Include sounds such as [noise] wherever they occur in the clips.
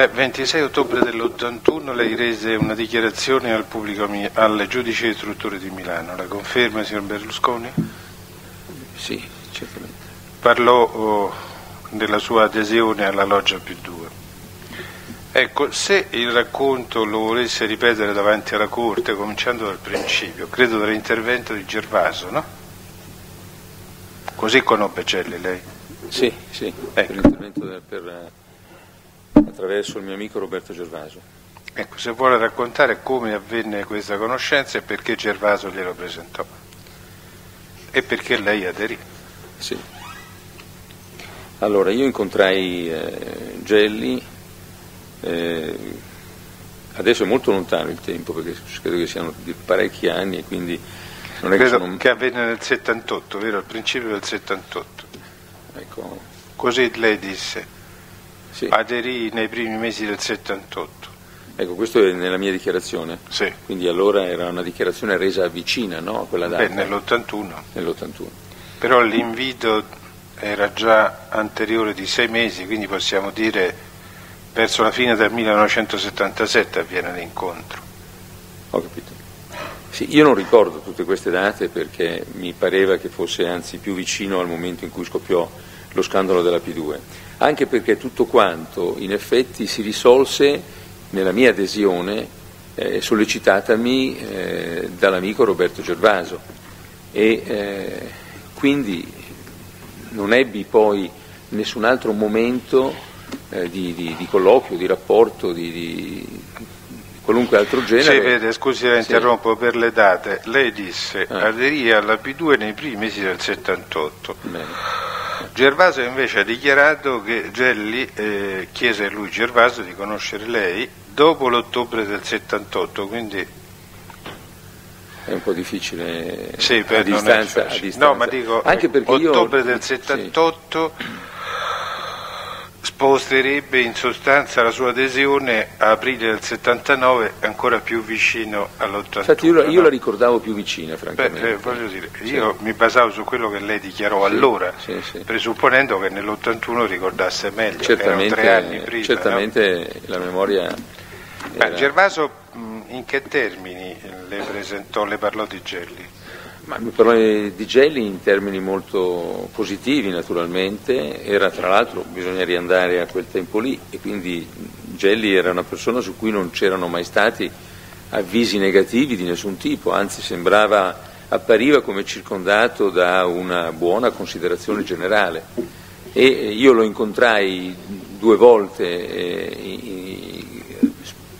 Il 26 ottobre dell'81 lei rese una dichiarazione al, pubblico, al giudice istruttore di Milano. La conferma, signor Berlusconi? Sì, certamente. Parlò oh, della sua adesione alla loggia più 2. Ecco, se il racconto lo volesse ripetere davanti alla Corte, cominciando dal principio, credo dall'intervento di Gervaso, no? Così conobbe Celli lei? Sì, sì, ecco. per l'intervento per, attraverso il mio amico Roberto Gervaso. Ecco, se vuole raccontare come avvenne questa conoscenza e perché Gervaso glielo presentò e perché lei aderì. Sì. Allora, io incontrai eh, Gelli, eh, adesso è molto lontano il tempo perché credo che siano di parecchi anni e quindi non è credo che, sono... che avvenne nel 78, vero? Al principio del 78. Ecco. Così lei disse, sì. aderì nei primi mesi del 78. Ecco, questo è nella mia dichiarazione. Sì. Quindi allora era una dichiarazione resa vicina no, a quella data. Beh, nell'81. Nell'81. Però l'invito era già anteriore di sei mesi, quindi possiamo dire verso la fine del 1977 avviene l'incontro. Ho capito. Sì, io non ricordo tutte queste date perché mi pareva che fosse anzi più vicino al momento in cui scoppiò lo scandalo della P2, anche perché tutto quanto in effetti si risolse nella mia adesione eh, sollecitatami eh, dall'amico Roberto Gervaso e eh, quindi non ebbi poi nessun altro momento eh, di, di, di, colloquio, di rapporto, di, di, qualunque altro genere. Sì, vede, scusi, la interrompo sì. per le date. Lei disse ah. aderì alla P2 nei primi mesi del 78. Bene. Gervaso invece ha dichiarato che Gelli eh, chiese a lui Gervaso di conoscere lei dopo l'ottobre del 78, quindi è un po' difficile sì, a, distanza, a, distanza, No, ma dico, ottobre io... del 78 sì sposterebbe in sostanza la sua adesione a aprile del 79 ancora più vicino all'81. Infatti io, io la ricordavo più vicina, francamente. Beh, eh, voglio dire, io sì. mi basavo su quello che lei dichiarò sì, allora, sì, presupponendo che nell'81 ricordasse meglio, certamente, tre anni prima. Certamente no? la memoria... Era... Gervaso in che termini le presentò, le parlò di Gelli? Ma mi parlò di Gelli in termini molto positivi naturalmente, era tra l'altro, bisogna riandare a quel tempo lì e quindi Gelli era una persona su cui non c'erano mai stati avvisi negativi di nessun tipo, anzi sembrava, appariva come circondato da una buona considerazione generale. E io lo incontrai due volte, eh,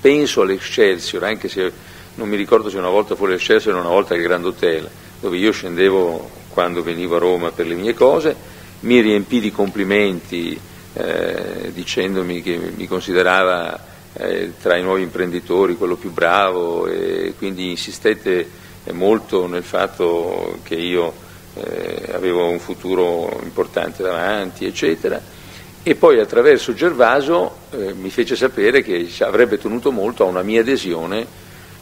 penso all'Excelsior, anche se non mi ricordo se una volta fu l'Excelsior o una volta il Grand Hotel, dove io scendevo quando venivo a Roma per le mie cose, mi riempì di complimenti eh, dicendomi che mi considerava eh, tra i nuovi imprenditori quello più bravo e quindi insistette molto nel fatto che io eh, avevo un futuro importante davanti, eccetera. E poi attraverso Gervaso eh, mi fece sapere che avrebbe tenuto molto a una mia adesione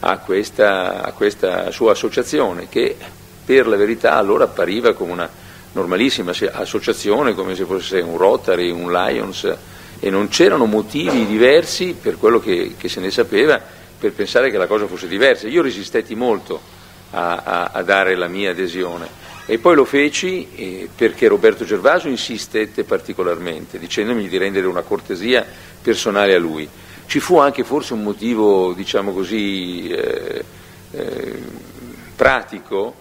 a questa, a questa sua associazione, che per la verità allora appariva come una normalissima associazione, come se fosse un Rotary, un Lions, e non c'erano motivi diversi per quello che, che se ne sapeva per pensare che la cosa fosse diversa. Io resistetti molto a, a, a dare la mia adesione e poi lo feci eh, perché Roberto Gervaso insistette particolarmente, dicendomi di rendere una cortesia personale a lui. Ci fu anche forse un motivo, diciamo così, eh, eh, pratico,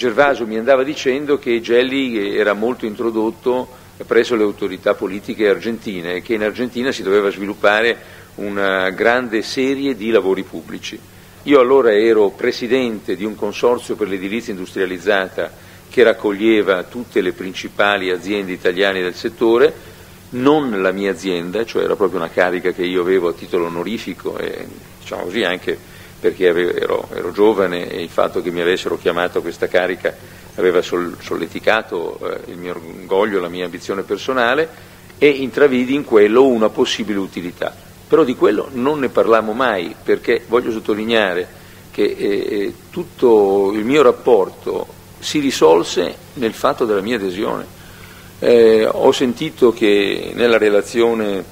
Gervaso mi andava dicendo che Gelli era molto introdotto presso le autorità politiche argentine e che in Argentina si doveva sviluppare una grande serie di lavori pubblici. Io allora ero presidente di un consorzio per l'edilizia industrializzata che raccoglieva tutte le principali aziende italiane del settore, non la mia azienda, cioè era proprio una carica che io avevo a titolo onorifico e diciamo così anche perché ero, ero, giovane e il fatto che mi avessero chiamato a questa carica aveva solleticato eh, il mio orgoglio, la mia ambizione personale e intravidi in quello una possibile utilità. Però di quello non ne parlammo mai perché voglio sottolineare che eh, eh, tutto il mio rapporto si risolse nel fatto della mia adesione. Eh, ho sentito che nella relazione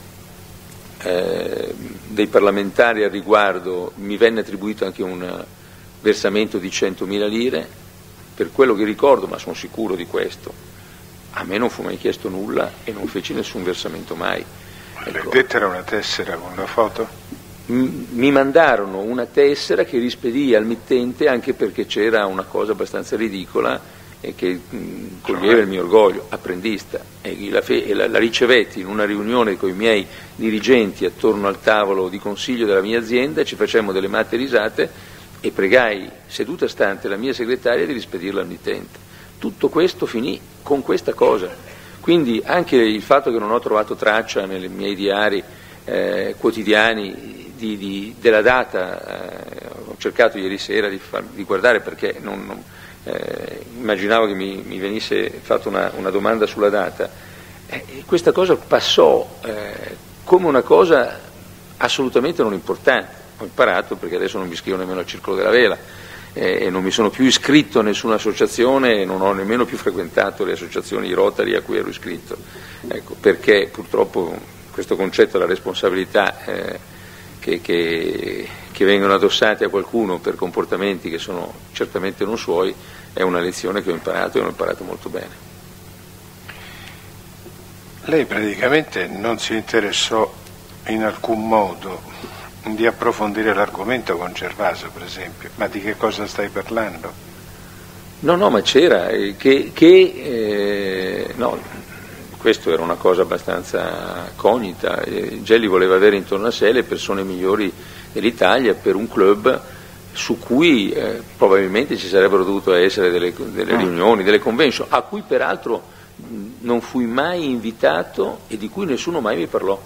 eh, dei parlamentari al riguardo mi venne attribuito anche un versamento di 100.000 lire, per quello che ricordo, ma sono sicuro di questo, a me non fu mai chiesto nulla e non feci nessun versamento mai. Ecco. Lettera una tessera con la foto? mi mandarono una tessera che rispedì al mittente anche perché c'era una cosa abbastanza ridicola che mh, coglieva il mio orgoglio, apprendista, e la, fe- e la, la ricevetti in una riunione con i miei dirigenti attorno al tavolo di consiglio della mia azienda, ci facemmo delle matte risate e pregai, seduta stante, la mia segretaria di rispedirla al mittente. Tutto questo finì con questa cosa. Quindi anche il fatto che non ho trovato traccia nei miei diari eh, quotidiani di, di, della data, eh, ho cercato ieri sera di, far, di guardare perché non, non eh, immaginavo che mi, mi venisse fatta una, una, domanda sulla data. Eh, questa cosa passò eh, come una cosa assolutamente non importante. Ho imparato perché adesso non mi iscrivo nemmeno al Circolo della Vela eh, e non mi sono più iscritto a nessuna associazione e non ho nemmeno più frequentato le associazioni Rotary a cui ero iscritto, ecco, perché purtroppo questo concetto della responsabilità eh, che, che, che vengono addossati a qualcuno per comportamenti che sono certamente non suoi è una lezione che ho imparato e ho imparato molto bene. Lei praticamente non si interessò in alcun modo di approfondire l'argomento con Gervaso, per esempio. Ma di che cosa stai parlando? No, no, ma c'era, eh, che, che eh, no, questo era una cosa abbastanza conita. Eh, Gelli voleva avere intorno a sé le persone migliori dell'Italia per un club su cui eh, probabilmente ci sarebbero dovute essere delle, delle mm. riunioni, delle convention, a cui peraltro non fui mai invitato e di cui nessuno mai mi parlò.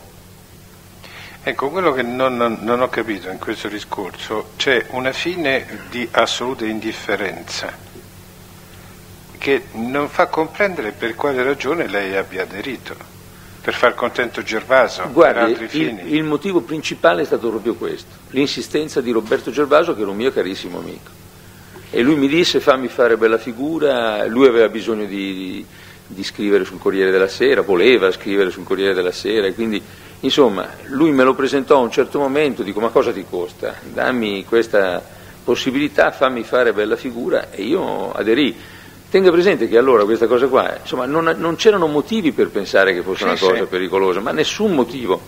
Ecco, quello che non, non, non ho capito in questo discorso, c'è una fine di assoluta indifferenza che non fa comprendere per quale ragione lei abbia aderito. Per far contento Gervaso, Guardi, per altri il, fini. Il motivo principale è stato proprio questo, l'insistenza di Roberto Gervaso, che era un mio carissimo amico. E lui mi disse fammi fare bella figura, lui aveva bisogno di, di, di scrivere sul Corriere della Sera, voleva scrivere sul Corriere della Sera, e quindi insomma lui me lo presentò a un certo momento, dico ma cosa ti costa? Dammi questa possibilità, fammi fare bella figura e io aderì. Tenga presente che allora questa cosa qua, insomma, non, non c'erano motivi per pensare che fosse sì, una cosa sì. pericolosa, ma nessun motivo.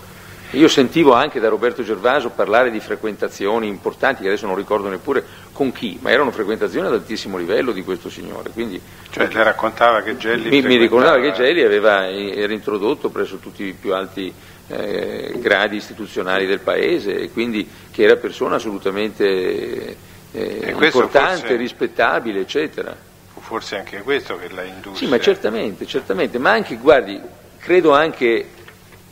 Io sentivo anche da Roberto Gervaso parlare di frequentazioni importanti, che adesso non ricordo neppure con chi, ma erano frequentazioni ad altissimo livello di questo signore. Quindi, cioè le raccontava che Gelli... Mi, mi ricordava che Gelli aveva, era introdotto presso tutti i più alti eh, gradi istituzionali del paese e quindi che era persona assolutamente eh, importante, forse... rispettabile, eccetera forse anche questo che la indusse. Sì, ma certamente, certamente, ma anche, guardi, credo anche,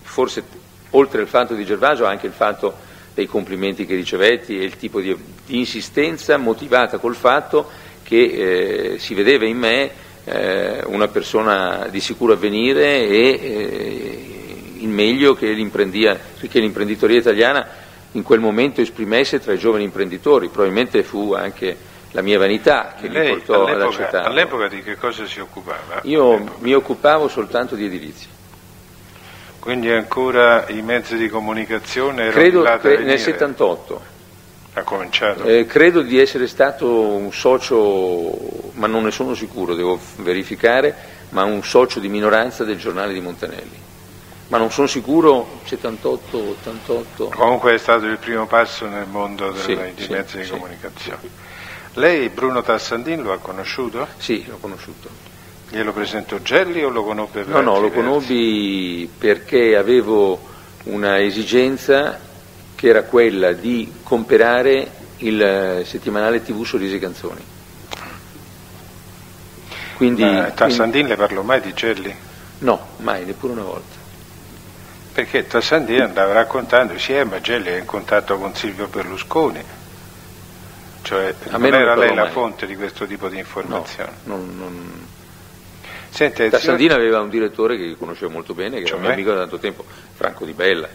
forse oltre al fatto di Gervaso, anche il fatto dei complimenti che ricevetti e il tipo di, di insistenza motivata col fatto che eh, si vedeva in me eh, una persona di sicuro avvenire e eh, il meglio che, che l'imprenditoria italiana in quel momento esprimesse tra i giovani imprenditori, probabilmente fu anche la mia vanità che Lei, mi portò ad accettarlo. All'epoca di che cosa si occupava? Io all'epoca. mi occupavo soltanto di edilizia. Quindi ancora i mezzi di comunicazione erano Credo che nel 78. Ha cominciato? Eh, credo di essere stato un socio, ma non ne sono sicuro, devo verificare, ma un socio di minoranza del giornale di Montanelli. Ma non sono sicuro, 78, 88. Comunque è stato il primo passo nel mondo dei sì, mezzi sì, di comunicazione. Lei Bruno Tassandin lo ha conosciuto? Sì, l'ho conosciuto. Glielo presentò Gelli o lo conobbe per No, no, lo versi? conobbi perché avevo una esigenza che era quella di comprare il settimanale TV Sorrisi e Canzoni. Quindi, Ma Tassandin quindi... le parlò mai di Gelli? No, mai, neppure una volta. Perché Tassandin andava raccontando, sì, eh, ma Gelli è in contatto con Silvio Berlusconi cioè a non era lei la mai. fonte di questo tipo di informazioni? No, non, non... Sente, Tassandina aveva un direttore che conoscevo molto bene, che cioè era mio amico da tanto tempo, Franco Di Bella,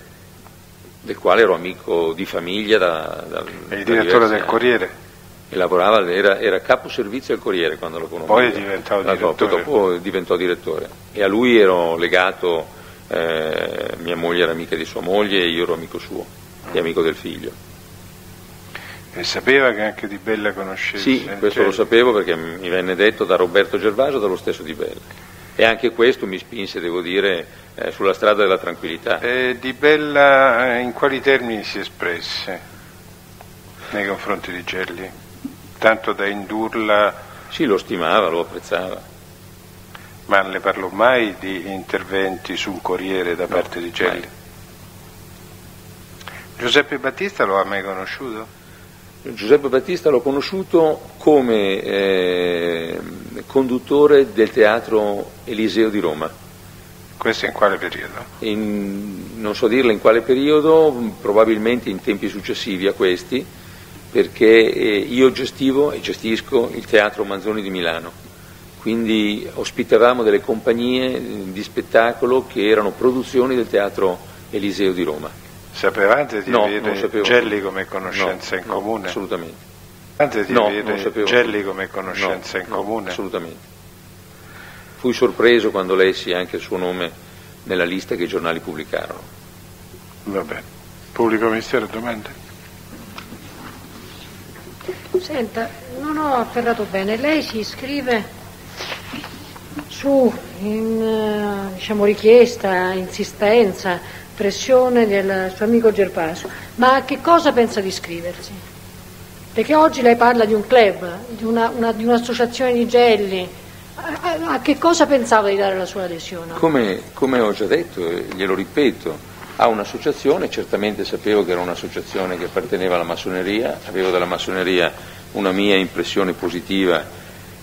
del quale ero amico di famiglia da... da il direttore del Corriere? E lavorava, era, era capo servizio al Corriere quando lo conosco. Poi è diventato direttore. Dopo diventò direttore. E a lui ero legato eh, mia moglie era amica di sua moglie e io ero amico suo e amico del figlio. E sapeva che anche Di Bella conosceva? Sì, questo lo sapevo perché mi venne detto da Roberto Gervaso dallo stesso Di Bella. E anche questo mi spinse, devo dire, eh, sulla strada della tranquillità. E Di Bella eh, in quali termini si espresse nei confronti di Gelli? Tanto da indurla... Sì, lo stimava, lo apprezzava. Ma non le parlò mai di interventi su un Corriere da no, parte di Gelli? Mai. Giuseppe Battista lo ha mai conosciuto? Giuseppe Battista l'ho conosciuto come eh, conduttore del teatro Eliseo di Roma. Questo in quale periodo? In, non so dirle in quale periodo, probabilmente in tempi successivi a questi, perché eh, io gestivo e gestisco il Teatro Manzoni di Milano, quindi ospitavamo delle compagnie di spettacolo che erano produzioni del Teatro Eliseo di Roma. Sapevate di no, avere Gelli come conoscenza no, in comune? No, assolutamente. Sapevate di avere Gelli come conoscenza in comune? Assolutamente. Fui sorpreso quando lessi anche il suo nome nella lista che i giornali pubblicarono. Va bene. Pubblico Ministero, domande? Senta, non ho afferrato bene. Lei si iscrive su in, eh, diciamo, richiesta, insistenza pressione del suo amico Gervasio, ma a che cosa pensa di iscriversi? Perché oggi lei parla di un club, di, una, una, di un'associazione di gelli, a, a, che cosa pensava di dare la sua adesione? Come, come ho già detto, e glielo ripeto, a un'associazione, certamente sapevo che era un'associazione che apparteneva alla massoneria, avevo dalla massoneria una mia impressione positiva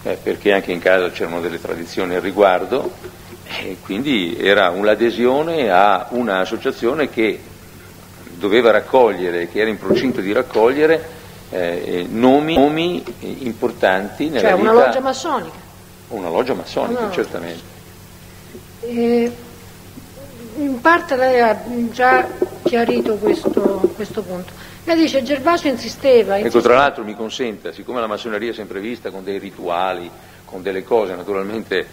eh, perché anche in casa c'erano delle tradizioni al riguardo, e quindi era un'adesione a un'associazione che doveva raccogliere, che era in procinto di raccogliere eh, nomi, nomi, importanti nella cioè vita. una loggia massonica. Una loggia massonica, una certamente. Eh, in parte lei ha già chiarito questo, questo punto. Lei dice Gervasio insisteva, insisteva. Ecco, tra l'altro mi consenta, siccome la massoneria è sempre vista con dei rituali, con delle cose naturalmente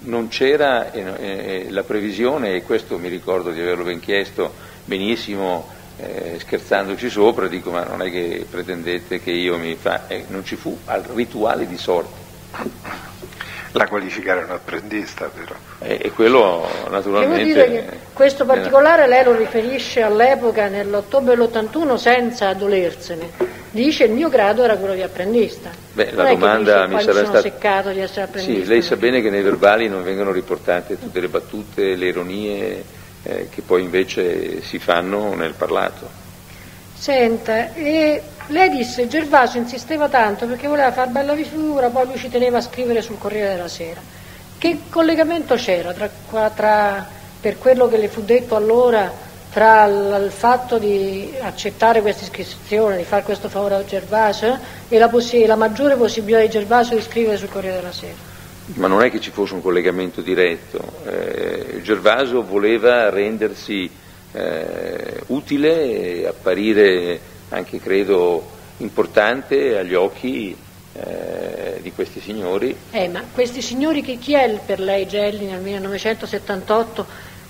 non c'era eh, eh, la previsione, e questo mi ricordo di averlo ben chiesto benissimo, eh, scherzandoci sopra, dico ma non è che pretendete che io mi fa... Eh, non ci fu al rituale di sorte. La qualificare un apprendista però. E, e quello naturalmente... Devo dire che questo particolare lei lo riferisce all'epoca, nell'ottobre dell'81, senza dolersene Dice il mio grado era quello di apprendista. Beh, la domanda mi sarà stata. seccato di essere apprendista. Sì, lei sa bene che nei verbali non vengono riportate tutte le battute, le ironie eh, che poi invece si fanno nel parlato. Senta, e lei disse Gervasio insisteva tanto perché voleva far bella figura, poi lui ci teneva a scrivere sul Corriere della Sera. Che collegamento c'era tra, tra, per quello che le fu detto allora tra il fatto di accettare questa iscrizione, di fare questo favore a Gervasio e la, possi- la maggiore possibilità di Gervasio di scrivere sul Corriere della Sera. Ma non è che ci fosse un collegamento diretto. Eh, Gervaso voleva rendersi eh, utile e apparire anche, credo, importante agli occhi eh, di questi signori. Eh, ma questi signori che chi è per lei Gelli nel 1978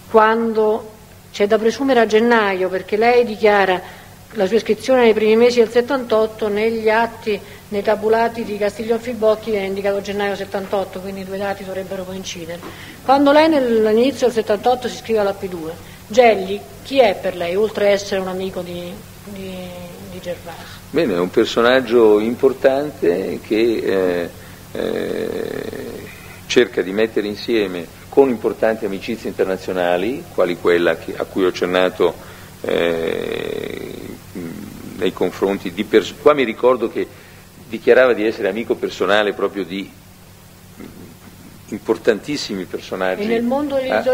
quando c'è da presumere a gennaio perché lei dichiara la sua iscrizione nei primi mesi del 78 negli atti, nei tabulati di Castiglion Filbocchi è indicato gennaio 78, quindi i due dati dovrebbero coincidere. Quando lei nell'inizio del 78 si iscrive alla P2, Gelli chi è per lei, oltre ad essere un amico di, di, di Gervasio? Bene, è un personaggio importante che eh, eh, cerca di mettere insieme con importanti amicizie internazionali, quali quella a cui ho accennato eh, nei confronti di persone. Qua mi ricordo che dichiarava di essere amico personale proprio di importantissimi personaggi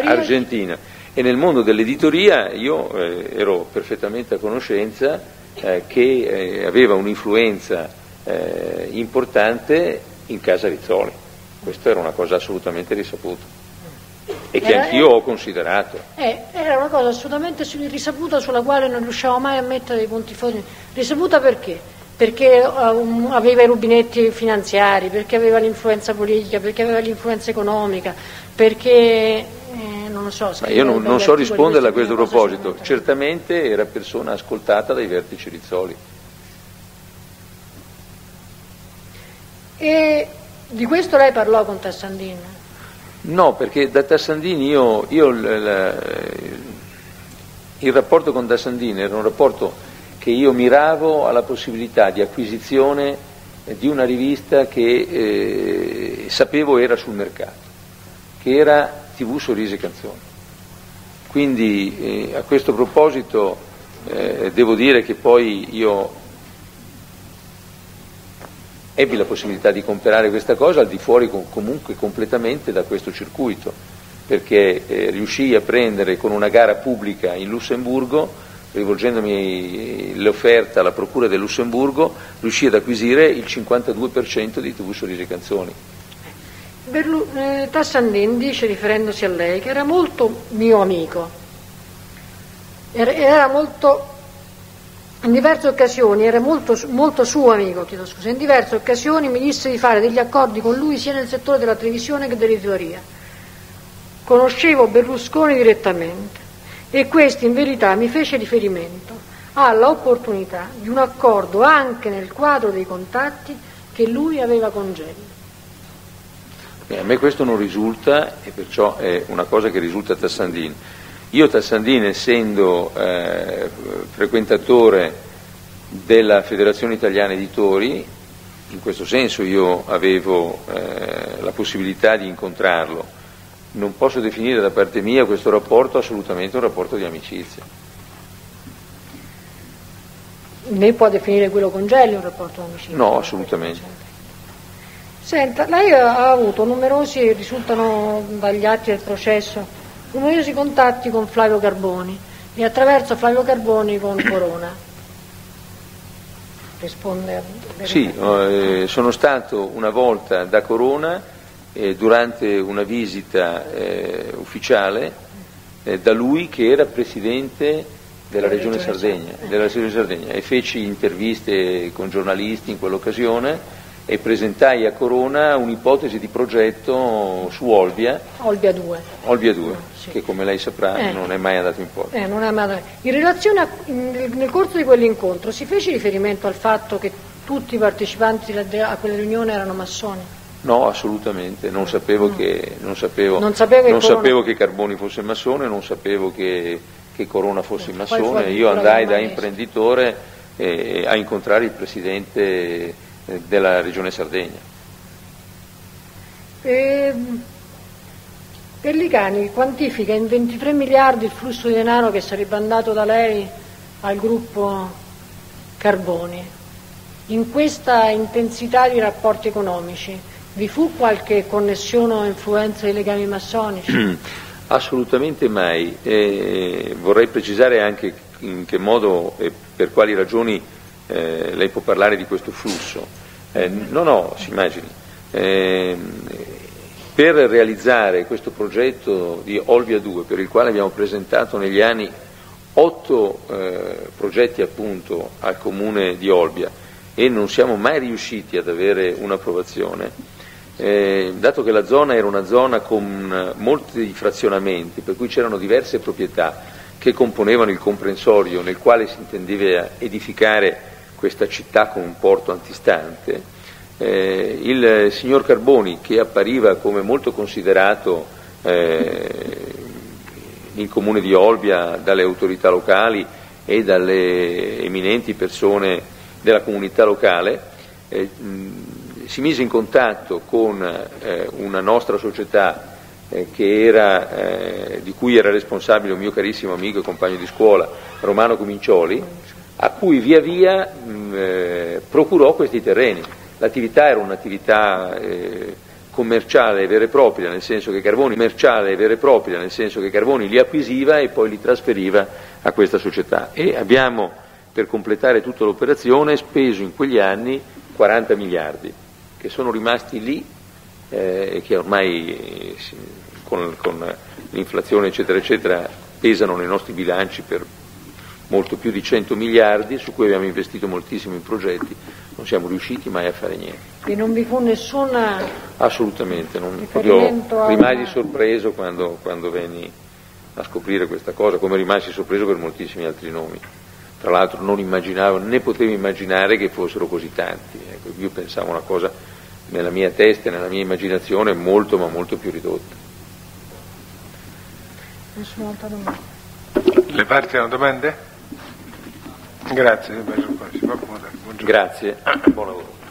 argentina. E nel mondo dell'editoria io eh, ero perfettamente a conoscenza eh, che eh, aveva un'influenza eh, importante in casa Rizzoli. Questa era una cosa assolutamente risaputa e che era, anch'io ho considerato. Eh, era una cosa assolutamente risaputa sulla quale non riusciamo mai a mettere dei punti fuori. Risaputa perché? Perché um, aveva i rubinetti finanziari, perché aveva l'influenza politica, perché aveva l'influenza economica, perché eh, non lo so. Ma io non, non so risponderle a questo proposito. Certamente era persona ascoltata dai vertici Rizzoli. E di questo lei parlò con Tassandin? No, perché da Tassandin io, io il, il rapporto con Tassandin era un rapporto che io miravo alla possibilità di acquisizione di una rivista che eh, sapevo era sul mercato, che era TV Sorrisi e Canzoni. Quindi eh, a questo proposito eh, devo dire che poi io ebbi la possibilità di comprare questa cosa al di fuori comunque completamente da questo circuito, perché eh, riuscii a prendere con una gara pubblica in Lussemburgo, rivolgendomi l'offerta alla Procura del Lussemburgo, riuscii ad acquisire il 52% di TV Sorrisi Canzoni. Berlu- eh, Tassandin dice, riferendosi a lei, che era molto mio amico, era molto in diverse occasioni, era molto, molto suo amico, chiedo scusa, in diverse occasioni mi disse di fare degli accordi con lui sia nel settore della televisione che dell'editoria. Conoscevo Berlusconi direttamente e questo in verità mi fece riferimento alla opportunità di un accordo anche nel quadro dei contatti che lui aveva con Gelli. A me questo non risulta e perciò è una cosa che risulta a Tassandini. Io Tassandini, essendo eh, frequentatore della Federazione Italiana Editori, in questo senso io avevo eh, la possibilità di incontrarlo, non posso definire da parte mia questo rapporto assolutamente un rapporto di amicizia. Ne può definire quello con Gelli un rapporto di amicizia? No, assolutamente. Senta, lei ha avuto numerosi, risultano dagli atti del processo, numerosi contatti con Flavio Carboni e attraverso Flavio Carboni con [coughs] Corona. Risponde. Sì, eh, sono stato una volta da Corona eh, durante una visita eh, ufficiale eh, da lui che era presidente della regione Sardegna, della regione Sardegna e feci interviste con giornalisti in quell'occasione e presentai a Corona un'ipotesi di progetto su Olbia. Olbia 2. Olbia 2, sì. che come lei saprà eh. non è mai andato in porto. Eh, in relazione a, nel corso di quell'incontro si fece riferimento al fatto che tutti i partecipanti a quella riunione erano massoni? No, assolutamente, non sapevo, mm. che, non sapevo, non sapevo, non Corona... sapevo che Carboni fosse massone, non sapevo che, che Corona fosse eh, massone, io andai da imprenditore eh, a incontrare il presidente della regione Sardegna. E Pellicani quantifica in 23 miliardi il flusso di denaro che sarebbe andato da lei al gruppo Carboni. In questa intensità di rapporti economici vi fu qualche connessione o influenza dei legami massonici? [clears throat] Assolutamente mai. Eh, vorrei precisare anche in che modo e per quali ragioni eh, lei può parlare di questo flusso. Eh, no, no, si immagini. Eh, per realizzare questo progetto di Olvia 2, per il quale abbiamo presentato negli anni otto eh, progetti appunto al comune di Olbia e non siamo mai riusciti ad avere un'approvazione, eh, dato che la zona era una zona con molti frazionamenti, per cui c'erano diverse proprietà che componevano il comprensorio nel quale si intendeva edificare questa città con un porto antistante, eh, il signor Carboni, che appariva come molto considerato eh, in comune di Olbia dalle autorità locali e dalle eminenti persone della comunità locale, eh, si mise in contatto con eh, una nostra società eh, era, eh, di cui era responsabile un mio carissimo amico e compagno di scuola, Romano Comincioli, a cui via via mh, eh, procurò questi terreni. L'attività era un'attività eh, commerciale vera e propria, nel senso che Carboni, commerciale vera e propria, nel senso che Carboni li acquisiva e poi li trasferiva a questa società. E abbiamo, per completare tutta l'operazione, speso in quegli anni 40 miliardi, che sono rimasti lì eh, e che ormai con, con l'inflazione eccetera eccetera pesano nei nostri bilanci per molto più di 100 miliardi su cui abbiamo investito moltissimi progetti, non siamo riusciti mai a fare niente. E non vi fu nessuna... Assolutamente, non, proprio rimasi sorpreso quando, quando venni a scoprire questa cosa, come rimasi sorpreso per moltissimi altri nomi. Tra l'altro non immaginavo, né potevo immaginare che fossero così tanti. Ecco, io pensavo una cosa nella mia testa e nella mia immaginazione molto ma molto più ridotta. Nessuna domanda. Le parti hanno domande? Grazie, Grazie, buon lavoro.